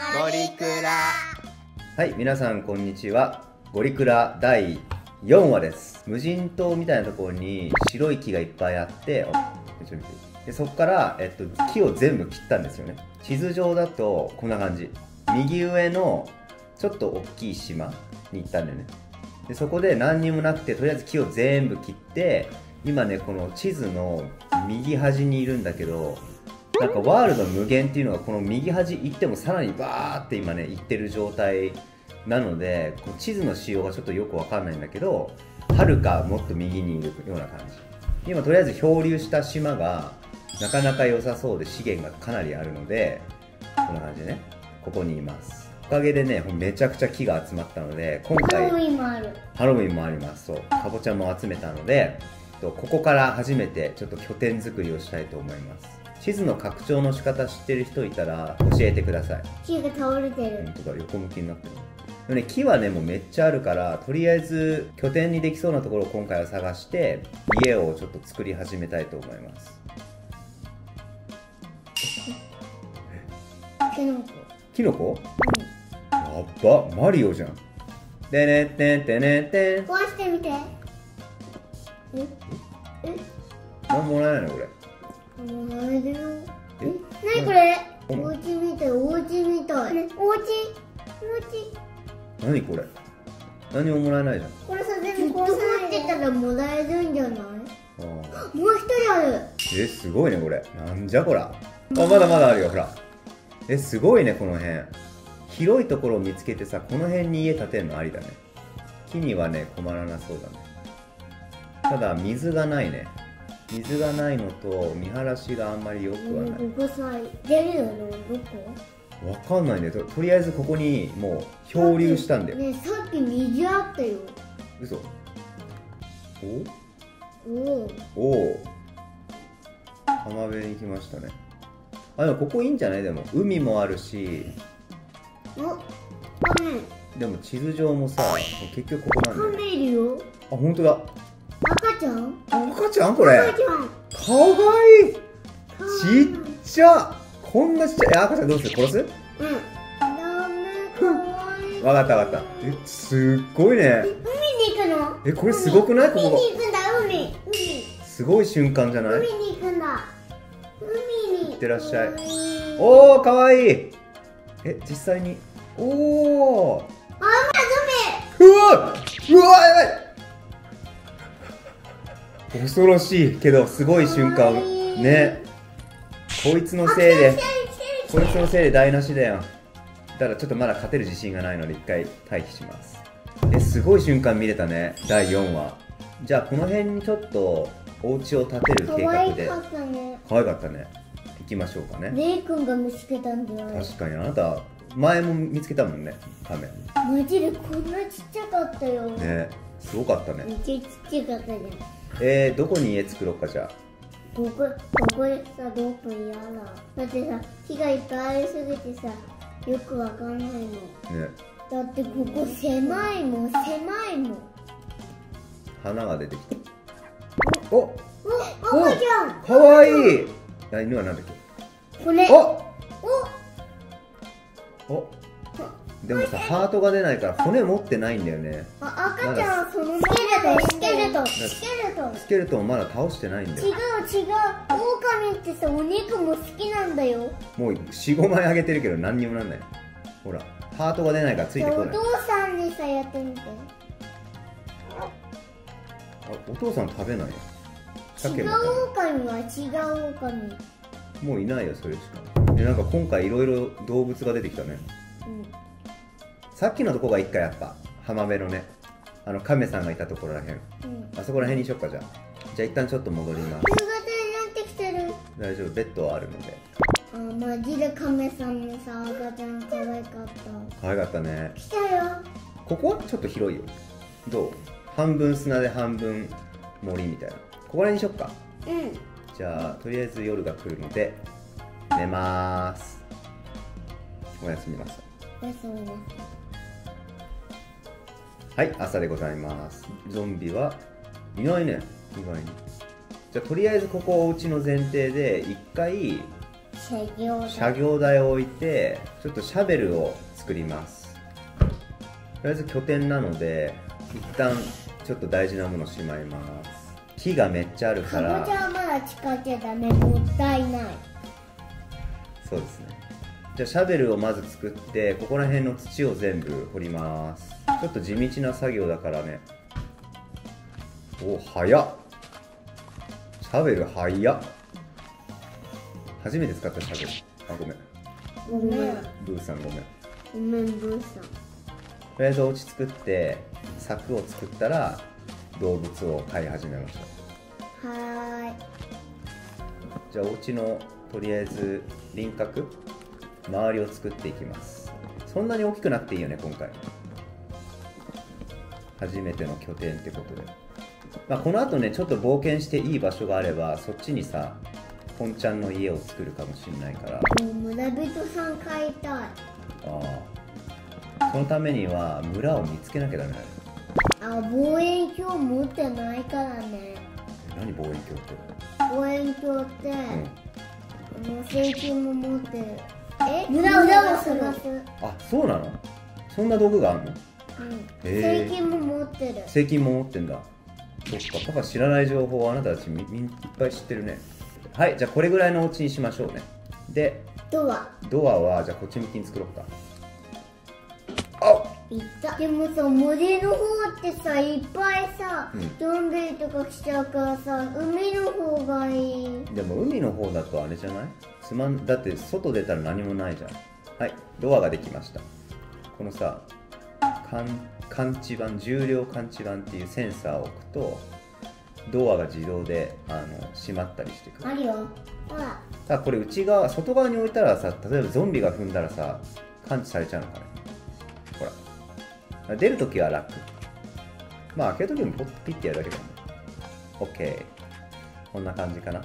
ゴリクラはい、皆さんこんにちは。ゴリクラ第4話です。無人島みたいなところに白い木がいっぱいあって、あめっちゃ見てるでそこから、えっと、木を全部切ったんですよね。地図上だとこんな感じ。右上のちょっと大きい島に行ったんだよね。でそこで何にもなくて、とりあえず木を全部切って、今ね、この地図の右端にいるんだけど、なんかワールド無限っていうのがこの右端行ってもさらにバーって今ね行ってる状態なのでこの地図の仕様がちょっとよくわかんないんだけどはるかもっと右にいるような感じ。今とりあえず漂流した島がなかなか良さそうで資源がかなりあるのでこんな感じでねここにいます。おかげでねめちゃくちゃ木が集まったので今ハロウ回ィンもある。ハロウィンもあります。そうかぼちゃも集めたのでとここから初めてちょっと拠点作りをしたいと思います地図の拡張の仕方知ってる人いたら教えてください。木が倒れてる。本当だ横向きになってる。でもね木はねもうめっちゃあるからとりあえず拠点にできそうなところを今回は探して家をちょっと作り始めたいと思います。キノコ。キノコ？やっばマリオじゃん。でねってんてねってん。壊してみて。え？え？なんもらえないのこれえ？なにこれ？うん。お家みたいお家みたい。ねお家？お家？何これ？何ももらえないじゃん。これさ全部こうさってたらもらえるんじゃない？あー。もう一人ある。え？すごいねこれ。なんじゃこら。あまだまだあるよほら。え？すごいねこの辺。広いところを見つけてさこの辺に家建てるのありだね。木にはね困らなそうだね。ただ水がないね水がないのと見晴らしがあんまり良くはない。ここさ出るよねどこ？わかんないね。ととりあえずここにもう漂流したんだよ。ねさっき水あったよ。嘘。お？おおおお浜辺に来ましたね。あでもここいいんじゃない？でも海もあるし。おカメでも地図上もさ結局ここなんだよ。あ本当だ。赤ちゃん？赤ちゃんこれ。かわいい。ちっちゃ。こんなちっちゃい。え赤ちゃんどうする？殺す？うん。わかったわかった。えすっごいね。海に行くの？えこれすごくない？こ海こに行くんだ。海。海すごい瞬間じゃない？海に行くんだ。海に。行ってらっしゃい。おおおかわいい。え実際に。おおあうわうわ恐ろしいけどすごい瞬間。ね。こいつのせいで。こるいつのせいで台無しだよ。ただちょっとまだ勝てる自信がないので一回退避します。えすごい瞬間見れたね。第4話。じゃあこの辺にちょっとお家を建てる可計画で。愛かったね。可愛かったね。行きましょうかね。レイ君が見つけたんだよ。確かに。あなた前も見つけたもんね。カメマジでこんなちっちゃかったよ、ねすごかったね。めっちゃちっちゃかったじゃん。えー、どこに家作ろうかじゃあ？ここここでさどこ嫌だだってさ木がいっぱいありすぎてさよくわかんないのね。だってここ狭いもん。狭いもん。花が出てきた。おお赤ちゃん。かわいい。あ犬はなんだっけ？これ。おおおでもさハートが出ないから骨持ってないんだよね。あ赤ちゃんはそのスケルトンスケルトンスケルトンまだ倒してないんだ違うよ違う。狼ってさお肉も好きなんだよ。もう45枚あげてるけど何にもなんない。ほらハートが出ないからついてこない。父さんにさやってみて。あお父さん食べない？よ違鮭もう狼は違う狼。もういないよそれしか。でなんか今回いろいろ動物が出てきたね。うんさっきのとこが一回やっぱ浜辺のねあの亀さんがいたところらへん。うん。あそこら辺にしよっかじゃあ。じゃあ一旦ちょっと戻ります。夕方になってきてる。大丈夫。ベッドはあるので。あマジで亀さんのさ赤ちゃん可愛かった。可愛かったね。来たよ。ここはちょっと広いよ。どう？半分砂で半分森みたいな。ここら辺にしよっか。うん。じゃあとりあえず夜が来るので寝まーす。おやすみなさい。おやすみなさいはい朝でございます。ゾンビはいないね。意外に。じゃあとりあえずここお家の前提で一回作業台。を置いてちょっとシャベルを作ります。とりあえず拠点なので一旦ちょっと大事なものしまいます。木がめっちゃあるかかぼらちゃはまだ使っちゃダメ。もったいない。そうですねじゃあシャベルをまず作ってここら辺の土を全部掘ります。ちょっと地道な作業だからね。お早っ。シャベル早っ。初めて使ったシャベル。あごめん。ごめん。ブーさんごめん。ごめんブーさん。とりあえずお家作って柵を作ったら動物を飼い始めましょう。はーい。じゃあお家のとりあえず輪郭周りを作っていきます。そんなに大きくなくていいよね今回。初めての拠点ってことで、まあ、この後ねちょっと冒険していい場所があればそっちにさポンちゃんの家を作るかもしれないから。村人さん飼いたい。あそのためには村を見つけなきゃダメだよ。あ望遠鏡持ってないからね。何望遠鏡って？望遠鏡って、うん。あの請求も持ってるえ村裏を探すあそうなの？そんな道具があるの？うん。へー請求も持ってる。税金も持ってんだ。そっかパパ知らない情報をあなたたちみみんいっぱい知ってるね。はいじゃあこれぐらいのお家にしましょうね。でドア。ドアはじゃあこっち向きに作ろうか。あいった。でもさ森の方ってさいっぱいさ、うん。ゾンビとか来ちゃうからさ海の方がいい。でも海の方だとあれじゃない？つまん。だって外出たら何もないじゃん。はい。ドアができました。このさ感感知板重量感知板っていうセンサーを置くとドアが自動であの閉まったりしてくる。あるよ。ほら。これ内側外側に置いたらさ例えばゾンビが踏んだらさ感知されちゃうのかね。ほら。出るときは楽。まあ開けるときもポッピッてやるだけだも。ん OK こんな感じかな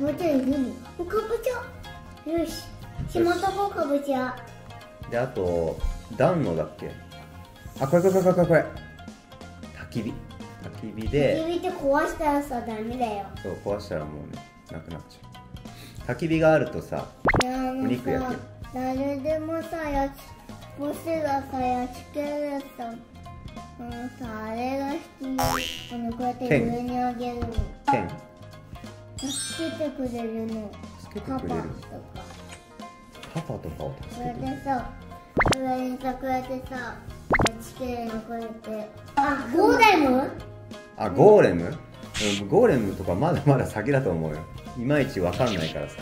よしかぼちゃいるの？おかぼちゃ。よし。しまっとこうかぼちゃ。であと暖炉だっけ？あこれこれこれこれこれ。焚き火？焚き火で。指って壊したらさダメだよ。そう壊したらもうねなくなっちゃう。焚き火があるとさお肉焼けさる誰でもさやちボスがさやちけるさあのさあれが必要。あのこうやって剣。上に上げるの。剣助けてくれるの。つけてパパとかくれる。パパとかをこうやっ助けててさ上にさこうやってさやちけるのこうやって。あゴーレム？あゴーレム、うん、ゴーレムとかまだまだ先だと思うよ。いまいちわかんないからさ。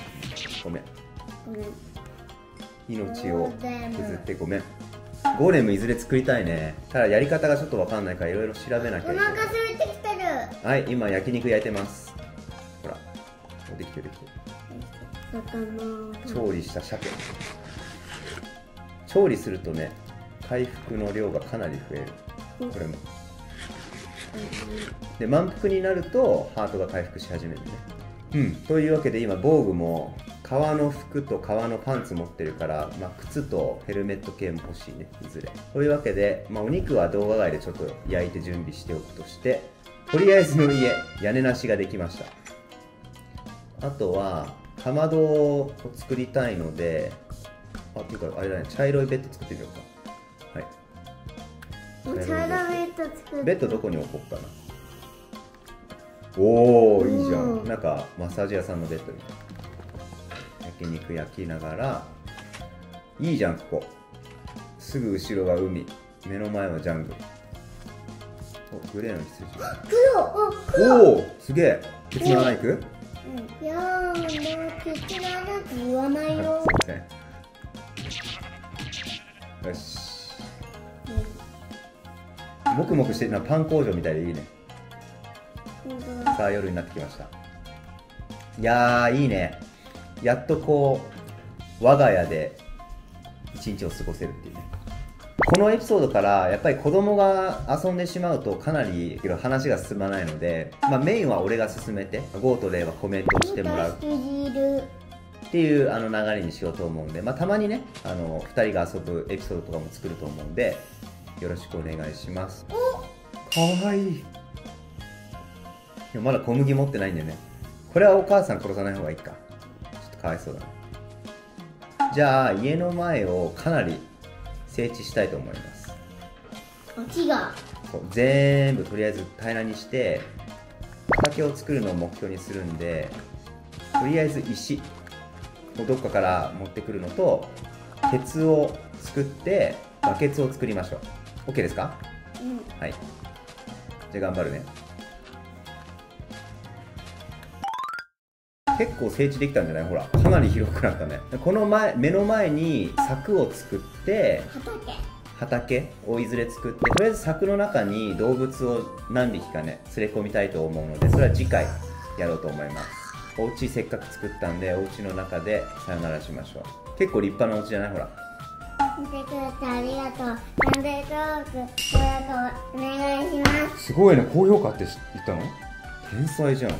ごめん。ごめん。命を削ってごめん。ゴーレムいずれ作りたいね。ただやり方がちょっとわかんないからいろいろ調べなきおゃいけない。腹空いてきてる。はい今焼肉焼いてますできてるできてる。魚。調理した鮭。調理するとね回復の量がかなり増える。これも。で満腹になるとハートが回復し始めるね。うん。というわけで今防具も革の服と革のパンツ持ってるから、まあ、靴とヘルメット系も欲しいねいずれ。というわけで、まあ、お肉は動画外でちょっと焼いて準備しておくとしてとりあえずの家屋根なしができましたあとはかまどを作りたいのであっていうかあれだね茶色いベッド作ってみようか。はい。チャイルドベッド作るベッドどこに置こうかな。おおいいじゃうん。んなんかマッサージ屋さんのベッドみたい焼肉焼きながら。いいじゃんここ。すぐ後ろが海。目の前はジャングル。おグレーの羊黒おおすげえ。鉄の穴行く？うん。いやーもう鉄の穴って言わないよ。よし。もくもくしてるのはパン工場みたいでいいね。さあ夜になってきました。いやーいいね。やっとこう我が家で一日を過ごせるっていうねこのエピソードからやっぱり子供が遊んでしまうとかなり話が進まないので、まあ、メインは俺が進めてゴーとレイはコメントをしてもらう。っていうあの流れにしようと思うんで、まあ、たまにねあの2人が遊ぶエピソードとかも作ると思うんでよろしくお願いします。かわいい。でもまだ小麦持ってないんだよね。これはお母さん殺さない方がいいか。ちょっとかわいそうだな。じゃあ家の前をかなり整地したいと思います。木が。そう全部とりあえず平らにして畑を作るのを目標にするんでとりあえず石をどっかから持ってくるのと鉄を作ってバケツを作りましょう。OK ですか？うん。はい。じゃあ頑張るね結構整地できたんじゃない？ほらかなり広くなったね。この前目の前に柵を作って畑。畑？をいずれ作ってとりあえず柵の中に動物を何匹かね連れ込みたいと思うのでそれは次回やろうと思います。お家せっかく作ったんでお家の中でさよならしましょう。結構立派なお家じゃない？ほら。見てくれてありがとう。チャンネル登録高評価お願いします。すごいね。高評価って言ったの？天才じゃん。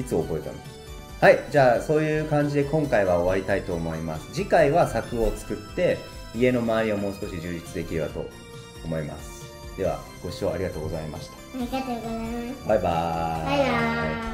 いつ覚えたの？はいじゃあそういう感じで今回は終わりたいと思います。次回は柵を作って家の周りをもう少し充実できればと思います。ではご視聴ありがとうございました。ありがとうございます。バイバーイ。バイバーイ